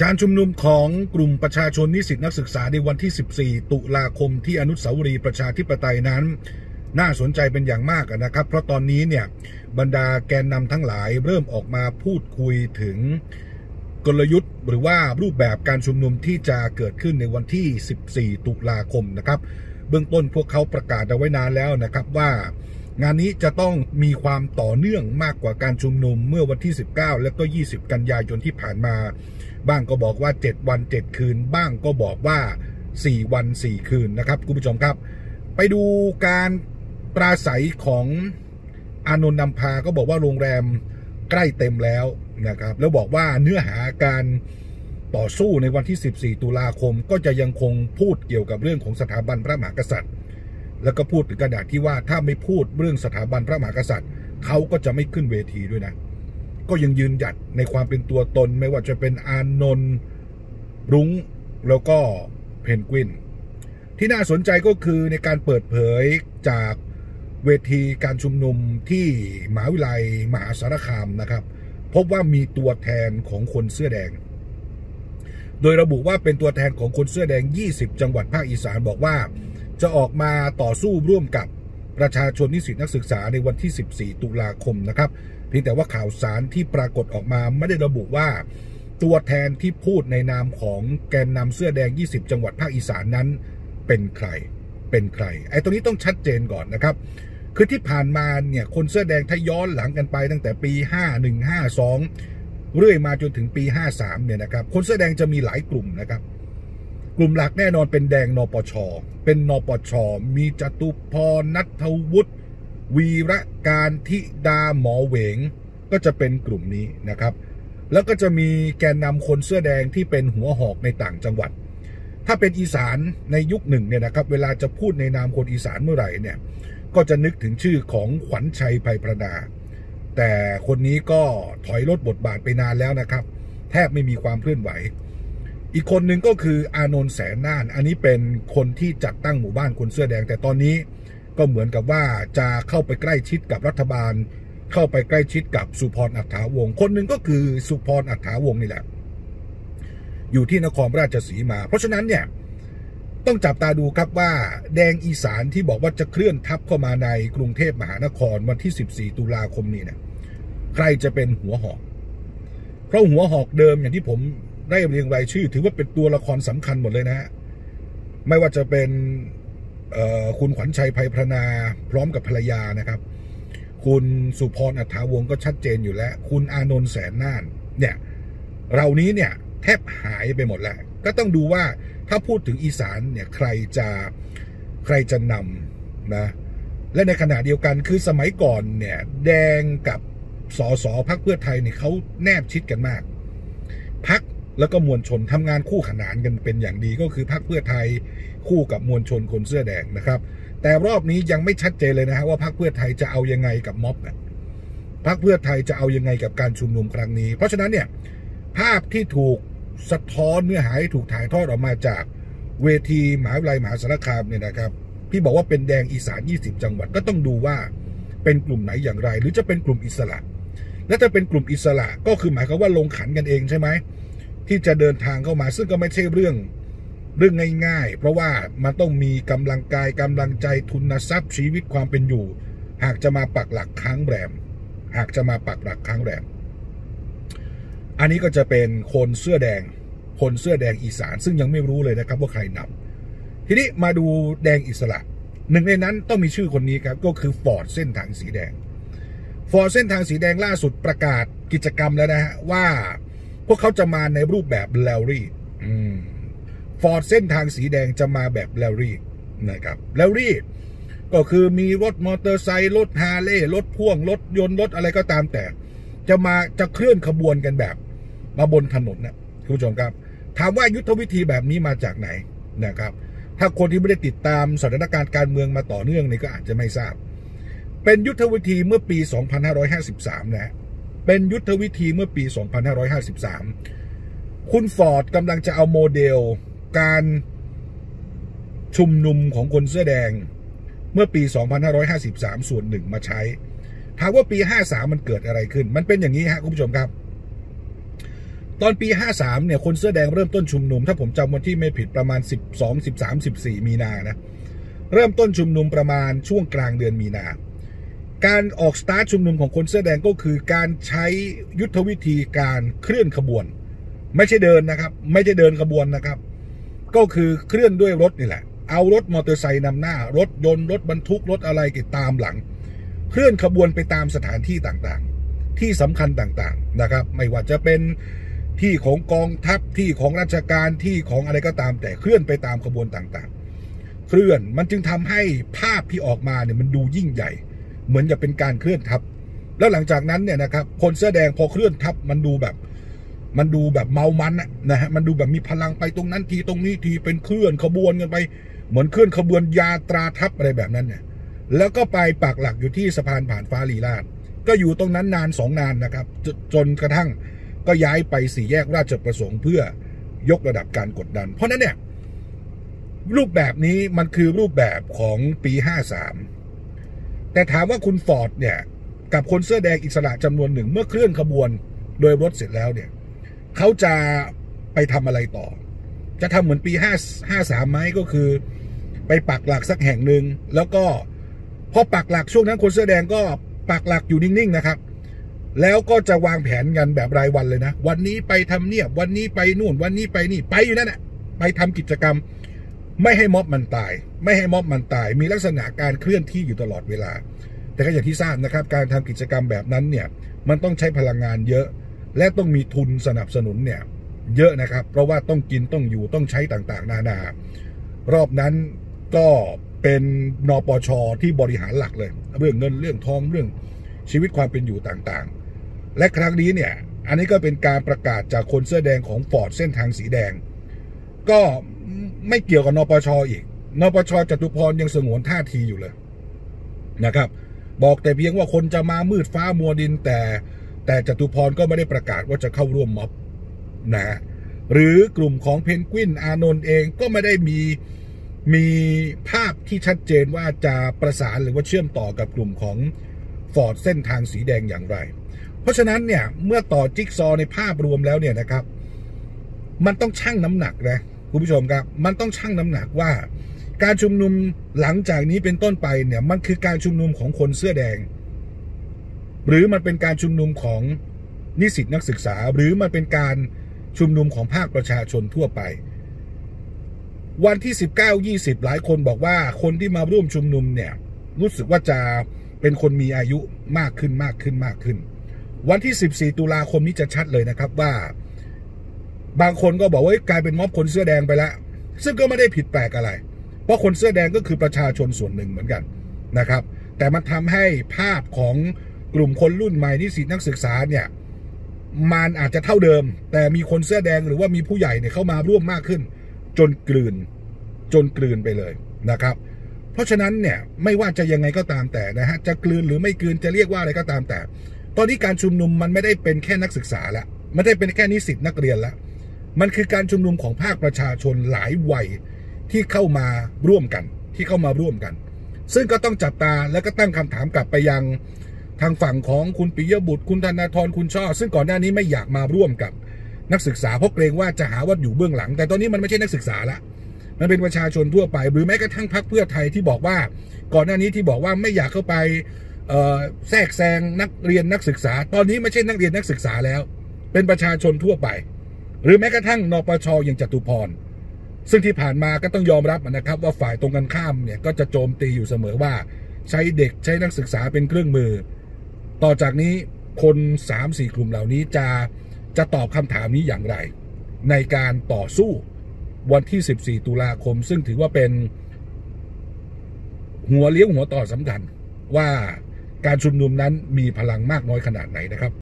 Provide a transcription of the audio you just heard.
การชุมนุมของกลุ่มประชาชนนิสิตนักศึกษาในวันที่ 14 ตุลาคมที่อนุสาวรีย์ประชาธิปไตยนั้น น่าสนใจเป็นอย่างมากนะครับ เพราะตอนนี้เนี่ยบรรดาแกนนำทั้งหลายเริ่มออกมาพูดคุยถึงกลยุทธ์ หรือว่ารูปแบบการชุมนุมที่จะเกิดขึ้นในวันที่ 14 ตุลาคมนะครับ เบื้องต้นพวกเขาประกาศเอาไว้นานแล้วนะครับว่างานนี้จะต้องมีความต่อเนื่องมากกว่าการชุมนุมเมื่อวันที่ 19 และก็ 20 กันยายนที่ผ่านมา บ้างก็บอกว่า 7 วัน 7 คืน บ้างก็บอกว่า 4 วัน 4 คืนนะครับคุณผู้ชมครับ ไปดูการปราศัยของอานนท์นำพาก็บอกว่าโรงแรมใกล้เต็มแล้วนะครับ แล้วบอกว่าเนื้อหาการต่อสู้ในวันที่ 14 ตุลาคมก็จะยังคงพูดเกี่ยวกับเรื่องของสถาบันพระมหากษัตริย์ แล้วก็พูดถึงกระดาษที่ว่าถ้าไม่พูดเรื่องสถาบันพระมหากษัตริย์เขาก็จะไม่ขึ้นเวทีด้วยนะ ก็ยังยืนหยัดในความเป็นตัวตน ไม่ว่าจะเป็นอานนท์รุ้งแล้วก็เพนกวิน ที่น่าสนใจก็คือในการเปิดเผยจากเวทีการชุมนุมที่มหาวิทยาลัยมหาสารคามนะครับ พบว่ามีตัวแทนของคนเสื้อแดง โดยระบุว่าเป็นตัวแทนของคนเสื้อแดง 20 จังหวัดภาคอีสานบอกว่า จะออกมาต่อสู้ร่วมกับ ประชาชนนิสิตนักศึกษาในวันที่ 14 ตุลาคมนะครับเพียงแต่ว่าข่าวสารที่ปรากฏออกมาไม่ได้ระบุว่า ตัวแทนที่พูดในนามของแกนนำเสื้อแดง 20 จังหวัดภาคอีสานนั้น เป็นใครเป็นใครไอ้ตรงนี้ต้องชัดเจนก่อนนะครับ คือที่ผ่านมาเนี่ยคนเสื้อแดงถ้าย้อนหลังกันไปตั้งแต่ปี 51 52 เรื่อยมาจนถึงปี 53เนี่ยนะครับคนเสื้อแดงจะมีหลายกลุ่มนะครับ กลุ่มหลักแน่นอนเป็นแดงนปช เป็นนปช มีจตุพรนัทวุฒิวีระการทิดาหมอเหวง ก็จะเป็นกลุ่มนี้นะครับ แล้วก็จะมีแกนนำคนเสื้อแดงที่เป็นหัวหอกในต่างจังหวัด ถ้าเป็นอีสานในยุคหนึ่งเนี่ยนะครับ เวลาจะพูดในนามคนอีสานเมื่อไหร่เนี่ย ก็จะนึกถึงชื่อของขวัญชัยไพพระดา แต่คนนี้ก็ถอยลดบทบาทไปนานแล้วนะครับ แทบไม่มีความเคลื่อนไหว อีกคนหนึ่งก็คืออานนท์แสนน่าน อันนี้เป็นคนที่จัดตั้งหมู่บ้านคนเสื้อแดง แต่ตอนนี้ก็เหมือนกับว่าจะเข้าไปใกล้ชิดกับรัฐบาล เข้าไปใกล้ชิดกับสุพรอัฏฐาวงศ์คนหนึ่งก็คือสุพรอัฏฐาวงศ์นี่แหละ อยู่ที่นครราชสีมา เพราะฉะนั้นเนี่ยต้องจับตาดูครับว่าแดงอีสานที่บอกว่าจะเคลื่อนทัพเข้ามาในกรุงเทพมหานครวันที่ 14 ตุลาคมนี้เนี่ยใครจะเป็นหัวหอก เพราะหัวหอกเดิมอย่างที่ผม ได้เรียงรายชื่อ ถือว่าเป็นตัวละครสำคัญหมดเลยนะฮะไม่ว่าจะเป็นคุณขวัญชัยไพพรนา พร้อมกับภรรยานะครับ คุณสุพรอัฐาวงก็ชัดเจนอยู่แล้ว คุณอานนท์แสนน่าน เนี่ยเรานี้เนี่ยแทบหายไปหมดแล้ว ก็ต้องดูว่าถ้าพูดถึงอีสานเนี่ยใครจะใครจะนำนะและในขณะเดียวกันคือสมัยก่อนเนี่ยแดงกับสอสอพักเพื่อไทยเนี่ยเขาแนบชิดกันมาก แล้วก็มวลชนทำงานคู่ขนานกันเป็นอย่างดีก็คือพักเพื่อไทยคู่กับมวลชนคนเสื้อแดงนะครับ แต่รอบนี้ยังไม่ชัดเจนเลยนะฮะว่าพักเพื่อไทยจะเอายังไงกับม็อบนะพักเพื่อไทยจะเอายังไงกับการชุมนุมครั้งนี้ เพราะฉะนั้นเนี่ยภาพที่ถูกสะท้อนเนื้อหาที่ถูกถ่ายทอดออกมาจากเวทีมหาวิทยาลัยมหาสารคามเนี่ยนะครับพี่บอกว่าเป็นแดงอีสาน 20 จังหวัดก็ต้องดูว่าเป็นกลุ่มไหนอย่างไร หรือจะเป็นกลุ่มอิสระ และถ้าเป็นกลุ่มอิสระก็คือหมายความว่าลงขันกันเองใช่ไหม ที่จะเดินทางเข้ามา ซึ่งก็ไม่ใช่เรื่องเรื่องง่าย ๆ เพราะว่ามันต้องมีกำลังกายกำลังใจทุนทรัพย์ชีวิตความเป็นอยู่ หากจะมาปักหลักค้างแรม หากจะมาปักหลักค้างแรม อันนี้ก็จะเป็นคนเสื้อแดง คนเสื้อแดงอีสาน ซึ่งยังไม่รู้เลยนะครับว่าใครนำทีนี้มาดูแดงอิสระ หนึ่งในนั้นต้องมีชื่อคนนี้ครับก็คือฟอร์ดเส้นทางสีแดงฟอร์ดเส้นทางสีแดงล่าสุดประกาศกิจกรรมแล้วนะฮะว่า พวกเขาจะมาในรูปแบบแรลลี่ฟอร์ดเส้นทางสีแดงจะมาแบบแรลลี่นะครับแรลลี่ก็คือมีรถมอเตอร์ไซค์รถฮาร์เลย์รถพ่วง รถยนต์ รถอะไรก็ตามแต่ จะมาจะเคลื่อนขบวนกันแบบ มาบนถนนนะคุณผู้ชมครับ ถามว่ายุทธวิธีแบบนี้มาจากไหนนะครับ ถ้าคนที่ไม่ได้ติดตามสถานการณ์การเมืองมาต่อเนื่องนี่ก็อาจจะไม่ทราบ เป็นยุทธวิธีเมื่อปี 2553 นะ เป็นยุทธวิธีเมื่อปี 2553 คุณฟอร์ดกำลังจะเอาโมเดลการชุมนุมของคนเสื้อแดงเมื่อปี 2553 ส่วนหนึ่งมาใช้ถามว่าปี 53 มันเกิดอะไรขึ้น มันเป็นอย่างนี้ฮะคุณผู้ชมครับ ตอนปี 53 เนี่ย คนเสื้อแดงเริ่มต้นชุมนุม ถ้าผมจำวันที่ไม่ผิดประมาณ 12 13 14 มีนานะ เริ่มต้นชุมนุมประมาณช่วงกลางเดือนมีนา การออกสตาร์ทชุมนุมของคนเสื้อแดงก็คือการใช้ยุทธวิธีการเคลื่อนขบวน ไม่ใช่เดินนะครับ ไม่ใช่เดินขบวนนะครับ ก็คือเคลื่อนด้วยรถนี่แหละ เอารถมอเตอร์ไซค์นำหน้า รถยนต์รถบรรทุกรถอะไรติดตามหลัง เคลื่อนขบวนไปตามสถานที่ต่างๆ ที่สำคัญต่างๆนะครับ ไม่ว่าจะเป็นที่ของกองทัพที่ของราชการที่ของอะไรก็ตาม แต่เคลื่อนไปตามขบวนต่างๆ เคลื่อนมันจึงทำให้ภาพที่ออกมาเนี่ยมันดูยิ่งใหญ่ เหมือนกับเป็นการเคลื่อนทัพแล้วหลังจากนั้นเนี่ยนะครับคนเสื้อแดงพอเคลื่อนทัพมันดูแบบ มันดูแบบเมามันนะฮะมันดูแบบมีพลังไปตรงนั้นทีตรงนี้ทีเป็นเคลื่อนขบวนกันไป เหมือนเคลื่อนขบวนยาตราทัพอะไรแบบนั้นเนี่ยแล้วก็ไปปักหลักอยู่ที่สะพานผ่านฟ้าลีลาดก็อยู่ตรงนั้นนานสองนานนะครับจจนกระทั่งก็ย้ายไปสี่แยกราชประสงค์เพื่อยกระดับการกดดัน เพราะนั้นเนี่ยรูปแบบนี้มันคือรูปแบบของปี 53 แต่ถามว่าคุณฟอร์ดเนี่ย กับคนเสื้อแดงอิสระจำนวนหนึ่งเมื่อเคลื่อนขบวนโดยรถเสร็จแล้วเนี่ยเขาจะไปทำอะไรต่อ จะทำเหมือนปี5 53ไหมก็คือ ไปปักหลักสักแห่งหนึ่งแล้วก็พอปักหลักช่วงนั้นคนเสื้อแดงก็ปักหลักอยู่นิ่งๆนะครับ แล้วก็จะวางแผนกันแบบรายวันเลยนะ วันนี้ไปทำเนียบวันนี้ไปนู่น วันนี้ไปนี่ไปอยู่นั่นแหละไปทำกิจกรรม ไม่ให้ม็อบมันตาย ไม่ให้ม็อบมันตาย มีลักษณะการเคลื่อนที่อยู่ตลอดเวลา แต่ก็อย่างที่ทราบนะครับ การทำกิจกรรมแบบนั้นเนี่ย มันต้องใช้พลังงานเยอะ และต้องมีทุนสนับสนุนเนี่ย เยอะนะครับ เพราะว่าต้องกินต้องอยู่ต้องใช้ต่างๆ นานารอบนั้นก็เป็นนปชที่บริหารหลักเลย เรื่องเงินเรื่องทองเรื่องชีวิตความเป็นอยู่ต่างๆ และครั้งนี้เนี่ย อันนี้ก็เป็นการประกาศจากคนเสื้อแดงของฟอร์ดเส้นทางสีแดง ก็ ไม่เกี่ยวกับนปชออีก นปชจตุพรยังสงวนท่าทีอยู่เลยนะครับ บอกแต่เพียงว่าคนจะมามืดฟ้ามัวดินแต่ แต่จตุพรก็ไม่ได้ประกาศว่าจะเข้าร่วมม็อบนะหรือกลุ่มของเพนกวินอานนท์เองก็ไม่ได้มีมีภาพที่ชัดเจนว่าจะประสานหรือว่าเชื่อมต่อกับกลุ่มของฟอร์ดเส้นทางสีแดงอย่างไร เพราะฉะนั้นเนี่ยเมื่อต่อจิ๊กซอในภาพรวมแล้วเนี่ยนะครับ มันต้องชั่งน้ำหนักนะ คุณผู้ชมครับมันต้องชั่งน้ำหนักว่า การชุมนุมหลังจากนี้เป็นต้นไปเนี่ยมันคือการชุมนุมของคนเสื้อแดง หรือมันเป็นการชุมนุมของนิสิตนักศึกษา หรือมันเป็นการชุมนุมของภาคประชาชนทั่วไป วันที่ 19 20 หลายคนบอกว่าคนที่มาร่วมชุมนุมเนี่ยรู้สึกว่าจะเป็นคนมีอายุมากขึ้นมากขึ้นมากขึ้น วันที่ 14 ตุลาคมนี้จะชัดเลยนะครับว่า บางคนก็บอกว่ากลายเป็นม็อบคนเสื้อแดงไปแล้วซึ่งก็ไม่ได้ผิดแปลกอะไร เพราะคนเสื้อแดงก็คือประชาชนส่วนหนึ่งเหมือนกันนะครับ แต่มันทำให้ภาพของกลุ่มคนรุ่นใหม่นิสิตนักศึกษาเนี่ยมันอาจจะเท่าเดิม แต่มีคนเสื้อแดงหรือว่ามีผู้ใหญ่เนี่ยเข้ามาร่วมมากขึ้น จนกลืนจนกลืนไปเลยนะครับ เพราะฉะนั้นเนี่ยไม่ว่าจะยังไงก็ตามแต่นะฮะจะกลืนหรือไม่กลืนจะเรียกว่าอะไรก็ตามแต่ ตอนนี้การชุมนุมมันไม่ได้เป็นแค่นักศึกษาละไม่ได้เป็นแค่นิสิตนักเรียนละ มันคือการชุมนุมของภาคประชาชนหลายวัยที่เข้ามาร่วมกัน ที่เข้ามาร่วมกัน ซึ่งก็ต้องจับตาและก็ตั้งคำถามกลับไปยังทางฝั่งของคุณปิยบุตร คุณธนาธรคุณช่อ ซึ่งก่อนหน้านี้ไม่อยากมาร่วมกับนักศึกษาเพราะเกรงว่าจะหาว่าอยู่เบื้องหลัง แต่ตอนนี้มันไม่ใช่นักศึกษาละมันเป็นประชาชนทั่วไป หรือแม้กระทั่งพรรคเพื่อไทยที่บอกว่า ก่อนหน้านี้ที่บอกว่าไม่อยากเข้าไปแทรกแซงนักเรียนนักศึกษา ตอนนี้ไม่ใช่นักเรียนนักศึกษาแล้ว เป็นประชาชนทั่วไป หรือแม้กระทั่งนปชอย่างจตุพรซึ่งที่ผ่านมาก็ต้องยอมรับนะครับ ว่าฝ่ายตรงกันข้ามเนี่ยก็จะโจมตีอยู่เสมอว่า ใช้เด็กใช้นักศึกษาเป็นเครื่องมือ ต่อจากนี้คนสามสี่กลุ่มเหล่านี้จะจะตอบคำถามนี้อย่างไร ในการต่อสู้วันที่ 14 ตุลาคม ซึ่งถือว่าเป็น หัวเลี้ยวหัวต่อสำคัญว่าการชุมนุมนั้นมีพลังมากน้อยขนาดไหนนะครับ